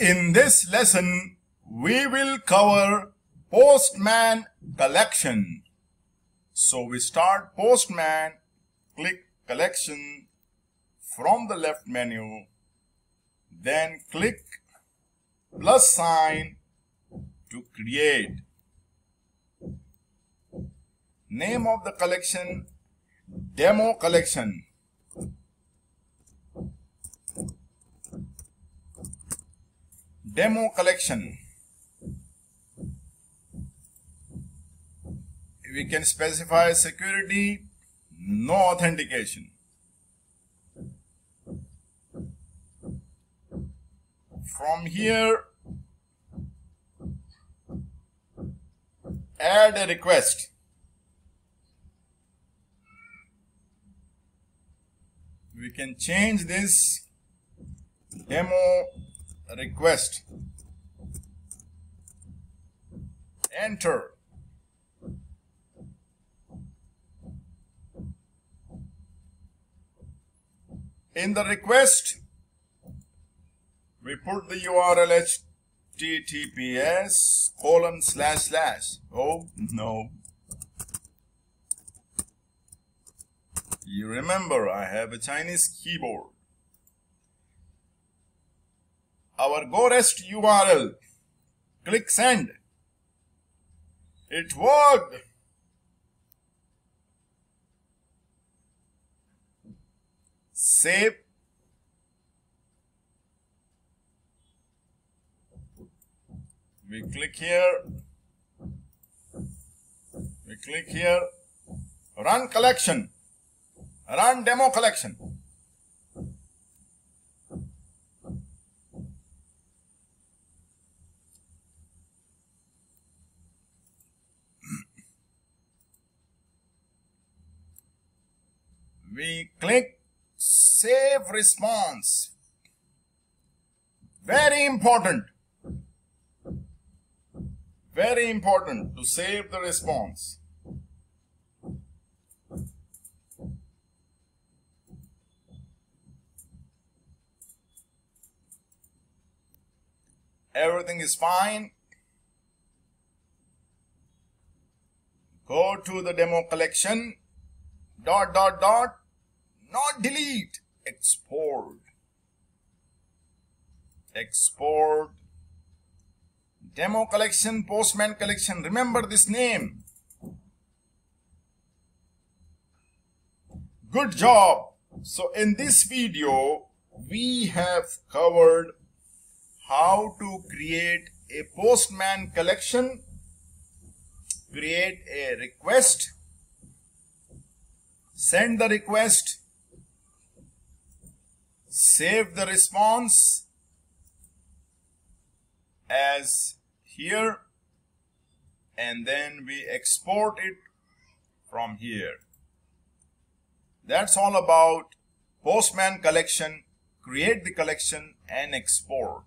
In this lesson, we will cover Postman collection. So we start Postman, click collection from the left menu, then click plus sign to create. Name of the collection, demo collection. Demo collection. We can specify security, no authentication. From here, add a request. We can change this demo request. Enter. In the request, we put the URL https colon slash slash. Oh, no. You remember I have a Chinese keyboard. Our GoRest URL. Click send. It worked. Save. We click here. We click here. Run collection. Run demo collection. We click save response. Very important. Very important to save the response. Everything is fine. Go to the demo collection. Dot dot dot not delete. Export. Export. Demo collection postman collection. Remember this name. Good job. So in this video we have covered how to create a postman collection create a request send the request save the response as here and then we export it from here. That's all about Postman collection, create the collection and export.